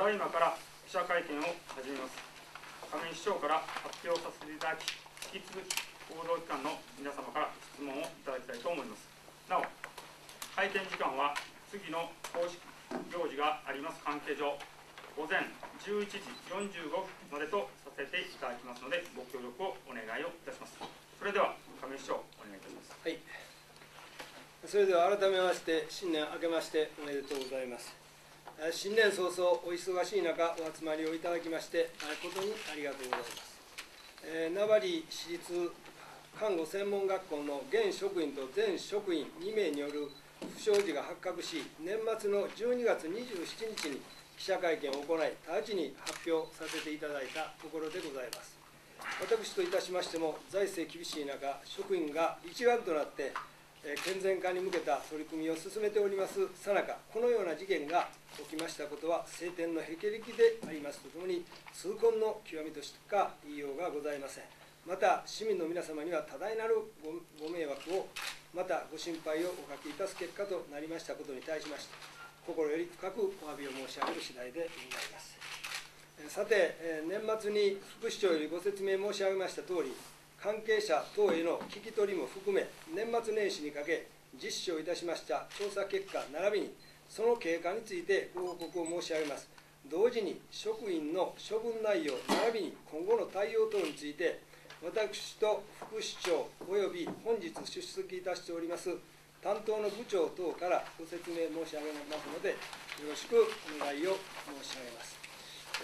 ただいまから記者会見を始めます。亀井市長から発表させていただき引き続き報道機関の皆様から質問をいただきたいと思います。なお会見時間は次の公式行事があります。関係上午前11時45分までとさせていただきますのでご協力をお願いをいたします。それでは亀井市長お願いいたします。はい。それでは改めまして、新年明けましておめでとうございます。新年早々、お忙しい中、お集まりをいただきまして、誠にありがとうございます。えー名張市立看護専門学校の現職員と前職員2名による不祥事が発覚し、年末の12月27日に記者会見を行い、直ちに発表させていただいたところでございます。私といたしましても、財政厳しい中、職員が一丸となって、健全化に向けた取り組みを進めておりますさなか、このような事件が起きましたことは、晴天の霹靂でありますとともに、痛恨の極みとしか言いようがございません。また、市民の皆様には多大なるご迷惑を、またご心配をおかけいたす結果となりましたことに対しまして、心より深くお詫びを申し上げる次第でございます。さて、年末に副市長よりご説明申し上げましたとおり、関係者等への聞き取りも含め、年末年始にかけ、実施をいたしました調査結果並びに、その経過についてご報告を申し上げます。同時に、職員の処分内容並びに今後の対応等について、私と副市長および本日出席いたしております担当の部長等からご説明申し上げますので、よろしくお願いを申し上げます。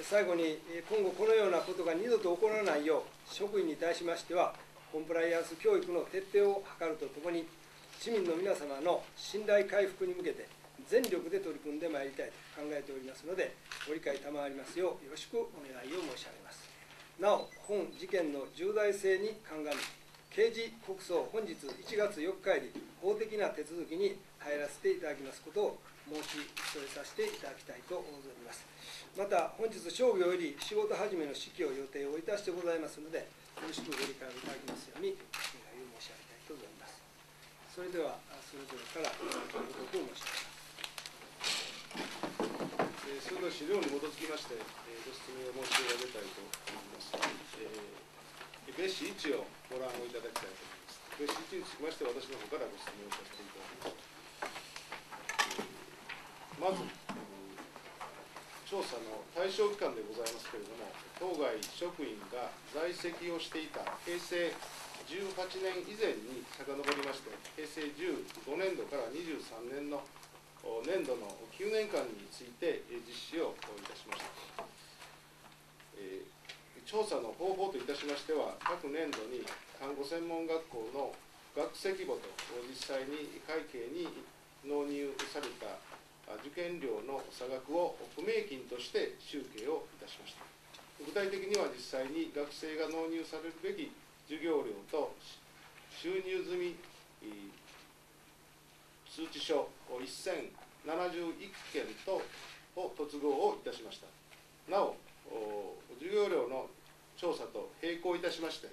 最後に、今後このようなことが二度と起こらないよう、職員に対しましては、コンプライアンス教育の徹底を図るとともに、市民の皆様の信頼回復に向けて、全力で取り組んでまいりたいと考えておりますので、ご理解賜りますよう、よろしくお願いを申し上げます。なお、本事件の重大性に鑑み、刑事告訴を本日1月4日より法的な手続きに入らせていただきますことを申し添えさせていただきたいと思います。また、本日正午より仕事始めの式を予定をいたしてございますので、よろしくご理解をいただきますようにお願いを申し上げたいと思います。それでは、それぞれからご報告を申し上げます。えーそれでは資料に基づきまして、えーご説明を申し上げたいと思います。えー別紙1をご覧をいただきたいと思います。別紙1につきまして、私の方からご説明をさせていただきます。まず、う調査の対象期間でございますけれども、当該職員が在籍をしていた平成18年以前に遡りまして、平成15年度から23年の年度の9年間について実施をいたしました。調査の方法といたしましては、各年度に看護専門学校の学籍簿と実際に会計に納入された受験料の差額を不明金として集計をいたしました。具体的には実際に学生が納入されるべき授業料と収入済み通知書1071件とを突合をいたしました。なお、お授業料の調査と並行いたしまして、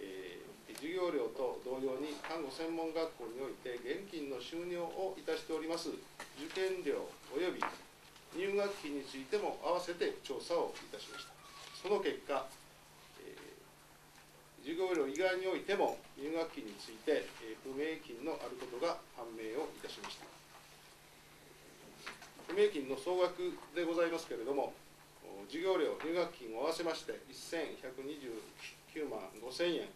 えー授業料と同様に看護専門学校において現金の収入をいたしております受験料及び入学費についても合わせて調査をいたしました。その結果、えー授業料以外においても入学費について、えー不明金のあることが判明をいたしました不明金の総額でございますけれども授業料入学金を合わせまして1129万5000円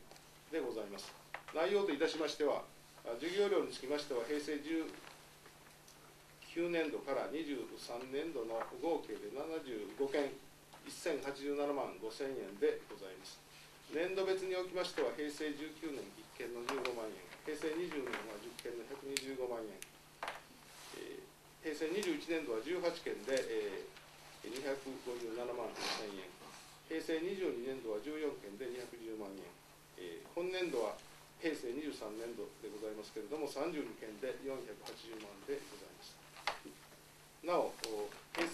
でございます内容といたしましては授業料につきましては平成9年度から23年度の合計で75件1087万5000円でございます。年度別におきましては平成19年1件の15万円平成20年は10件の125万円、えー平成21年度は18件で、えー257万5000円平成22年度は14件で210万円、えー今年度は平成23年度でございますけれども32件で480万でございます、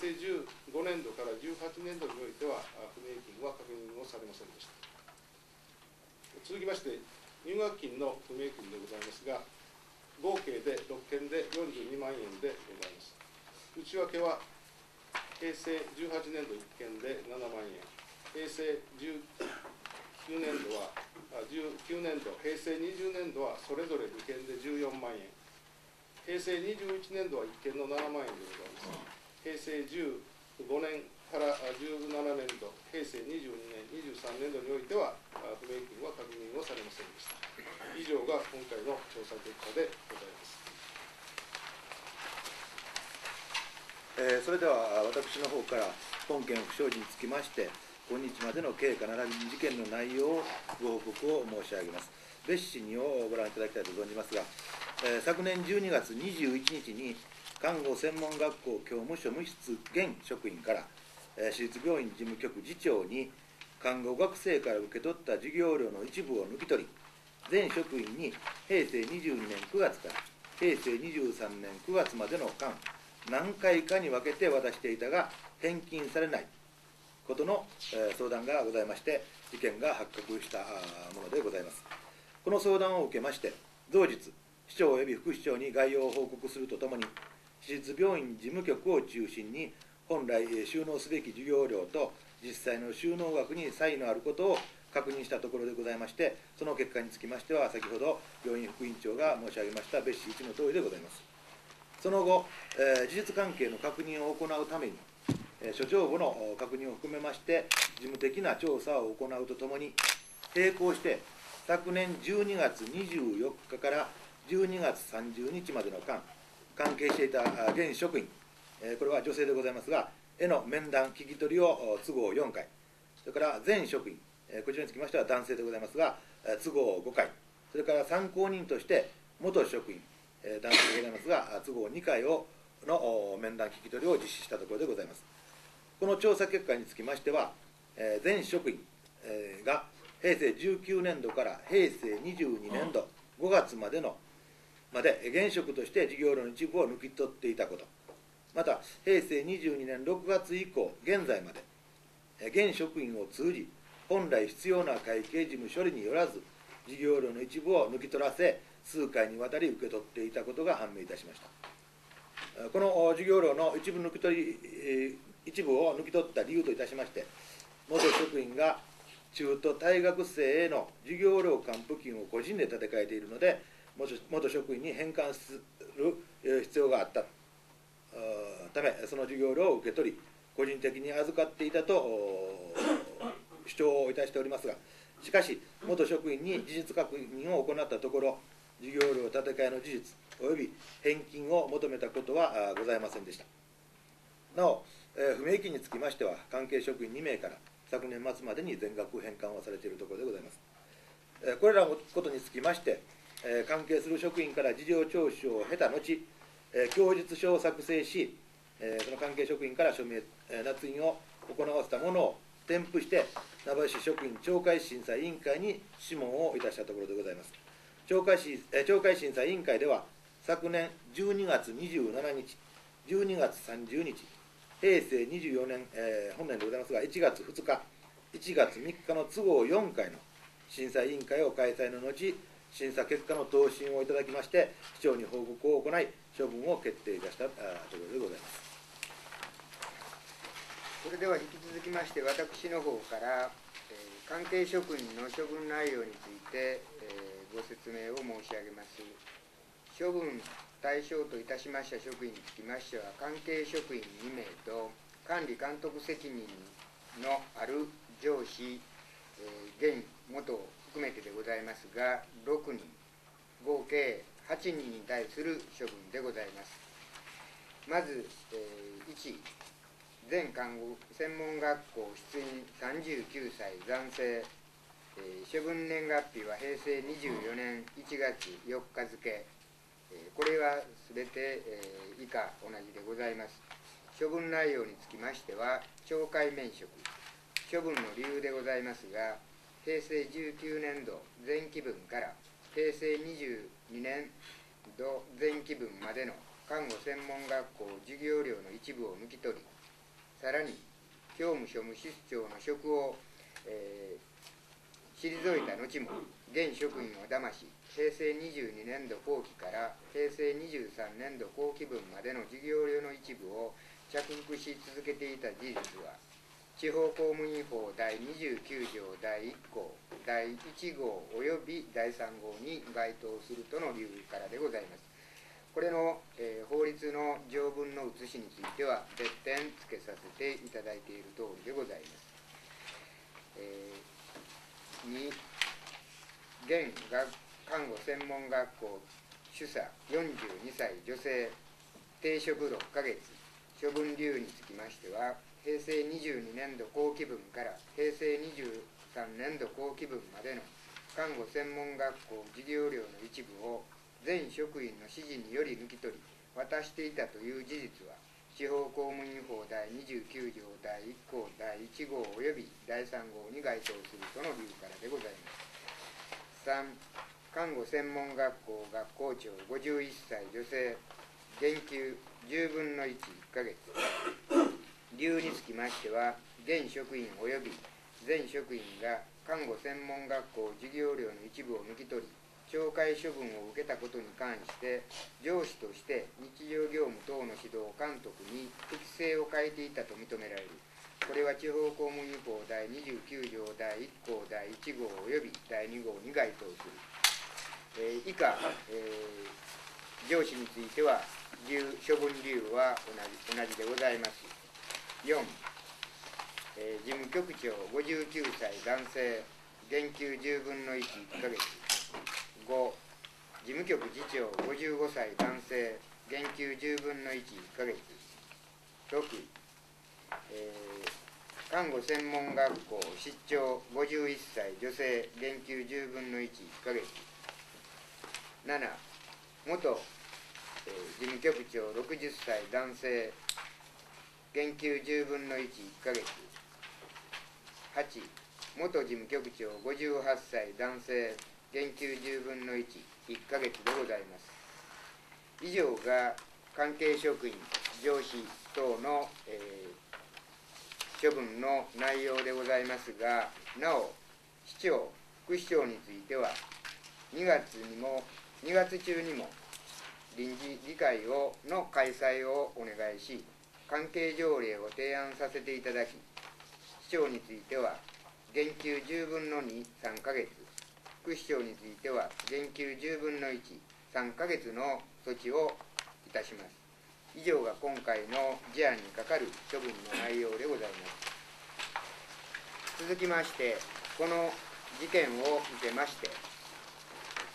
成15年度から18年度においては、不明金は確認をされませんでした。続きまして、入学金の不明金でございますが、合計で6件で42万円でございます。内訳は、平成18年度1件で7万円平成19年度は19年度平成20年度はそれぞれ2件で14万円平成21年度は1件の7万円でございます平成15年から17年度平成22年23年度においては不明金は確認をされませんでした。以上が今回の調査結果でございます。えーそれでは私の方から本件不祥事につきまして今日までの経過並びに事件の内容をご報告を申し上げます。別紙にをご覧いただきたいと存じますが、えー昨年12月21日に看護専門学校教務所務室現職員から、えー私立病院事務局次長に看護学生から受け取った授業料の一部を抜き取り全職員に平成22年9月から平成23年9月までの間何回かに分けて渡していたが返金されないことの、えー相談がございまして事件が発覚したものでございます。この相談を受けまして同日市長及び副市長に概要を報告するとともに私立病院事務局を中心に本来収納すべき授業料と実際の収納額に差異のあることを確認したところでございましてその結果につきましては先ほど病院副院長が申し上げました別紙1の通りでございます。その後、えー事実関係の確認を行うために、えー所長部の確認を含めまして、事務的な調査を行うとともに、並行して、昨年12月24日から12月30日までの間、関係していたあ現職員、えーこれは女性でございますが、への面談、聞き取りをお都合4回、それから全職員、えーこちらにつきましては男性でございますが、えー都合5回、それから参考人として元職員、えー男性でございますが、あ都合2回をのお面談聞き取りを実施したところでございます。この調査結果につきましては、えー全職員、えーが平成19年度から平成22年度5月までのまで現職として事業料の一部を抜き取っていたこと。また平成22年6月以降現在まで現職員を通じ本来必要な会計事務処理によらず事業料の一部を抜き取らせ数回にわたり受け取っていたことが判明いたしました。このお授業料の一部抜き取り、一部を抜き取った理由といたしまして元職員が中途退学生への授業料還付金を個人で立て替えているので元職員に返還する必要があった。ためその授業料を受け取り個人的に預かっていたと主張をいたしておりますがしかし元職員に事実確認を行ったところ授業料立て替えの事実及び返金を求めたことはございませんでした。なお、不明金につきましては関係職員2名から昨年末までに全額返還をされているところでございます、これらのことにつきまして、え関係する職員から事情聴取を経た後、え供述書を作成し、えその関係職員から署名、え捺印を行わせたものを添付して名張市職員懲戒審査委員会に諮問をいたしたところでございます。懲戒し懲戒審査委員会では昨年12月27日12月30日平成24年、えー本年でございますが1月2日1月3日の都合4回の審査委員会を開催の後審査結果の答申をいただきまして市長に報告を行い処分を決定いたしたところでございます。それでは引き続きまして私の方から、えー関係職員の処分内容について、えーご説明を申し上げます。処分対象といたしました職員につきましては関係職員2名と管理監督責任のある上司、えー現元含めてでございますが6人合計8人に対する処分でございます。まず、えー1全看護専門学校出院39歳男性、えー処分年月日は平成24年1月4日付、えーこれは全て、えー以下同じでございます。処分内容につきましては懲戒免職処分の理由でございますが平成19年度前期分から平成22年度前期分までの看護専門学校授業料の一部を抜き取りさらに教務所務室長の職を、えー退いた後も現職員を騙し平成22年度後期から平成23年度後期分までの授業料の一部を着服し続けていた事実は地方公務員法第29条第1項第1号及び第3号に該当するとの理由からでございます。これの、えー法律の条文の写しについては別点付けさせていただいている通りでございます、えー、2現学看護専門学校主査42歳女性定職6ヶ月処分理由につきましては平成22年度後期分から平成23年度後期分までの看護専門学校授業料の一部を全職員の指示により抜き取り渡していたという事実は地方公務員法第29条第1項第1号及び第3号に該当するとの理由からでございます。3看護専門学校学校長51歳女性減給10分の11ヶ月。理由につきましては現職員及び全職員が看護専門学校授業料の一部を抜き取り懲戒処分を受けたことに関して上司として日常業務等の指導監督に適正を欠いていたと認められる。これは地方公務員法第29条第1項第1号及び第2号に該当する、えー以下、えー上司については理由処分理由は同じ同じでございます。4、えー事務局長59歳男性減給10分の11ヶ月。5事務局次長55歳男性減給10分の1ヶ月。6、えー看護専門学校出張51歳女性減給10分の1ヶ月。7元、えー事務局長60歳男性減給10分の1ヶ月。8元事務局長58歳男性減給10分の11ヶ月でございます。以上が関係職員上司等の、えー処分の内容でございますがなお市長副市長については2月にも2月中にも臨時議会をの開催をお願いし関係条例を提案させていただき市長については減給10分の23ヶ月副市長については減給10分の13ヶ月の措置をいたします。以上が今回の事案にかかる処分の内容でございます。続きましてこの事件を受けまして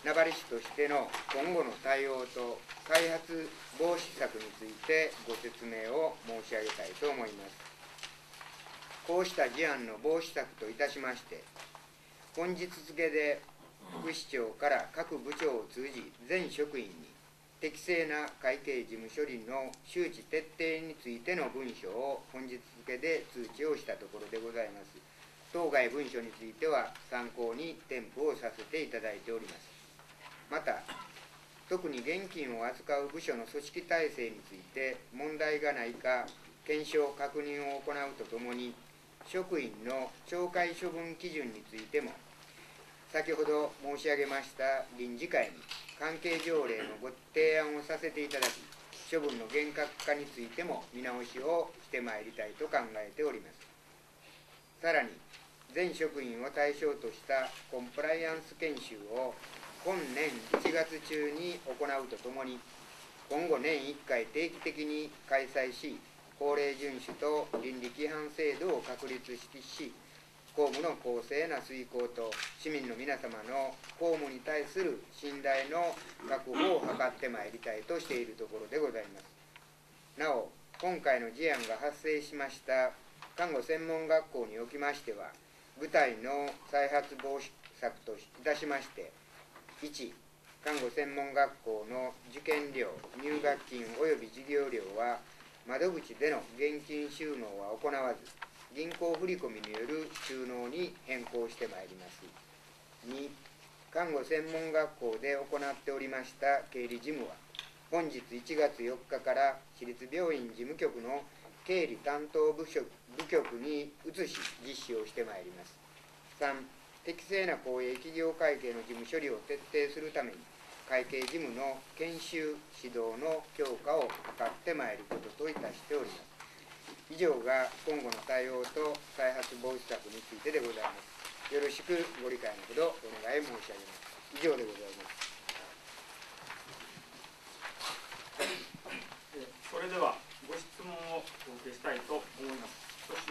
名張市としての今後の対応と開発防止策についてご説明を申し上げたいと思います。こうした事案の防止策といたしまして本日付で副市長から各部長を通じ全職員に適正な会計事務処理の周知徹底についての文書を本日付で通知をしたところでございます。当該文書については参考に添付をさせていただいております。また特に現金を扱う部署の組織体制について問題がないか検証確認を行うとともに職員の懲戒処分基準についても先ほど申し上げました臨時会に関係条例のご提案をさせていただき処分の厳格化についても見直しをしてまいりたいと考えております。さらに全職員を対象としたコンプライアンス研修を本年1月中に行うとともに今後年1回定期的に開催し法令遵守と倫理規範制度を確立し公務の公正な遂行と市民の皆様の公務に対する信頼の確保を図ってまいりたいとしているところでございます。なお今回の事案が発生しました看護専門学校におきましては具体の再発防止策といたしまして1看護専門学校の受験料入学金及び授業料は窓口での現金収納は行わず銀行振込による収納に変更してまいります。2看護専門学校で行っておりました経理事務は本日1月4日から私立病院事務局の経理担当部署部局に移し実施をしてまいります。3適正な公営企業会計の事務処理を徹底するために会計事務の研修指導の強化を図ってまいることといたしております。以上が今後の対応と再発防止策についてでございますよろしくご理解のほどお願い申し上げます。以上でございます。それではご質問をお受けしたいと思います。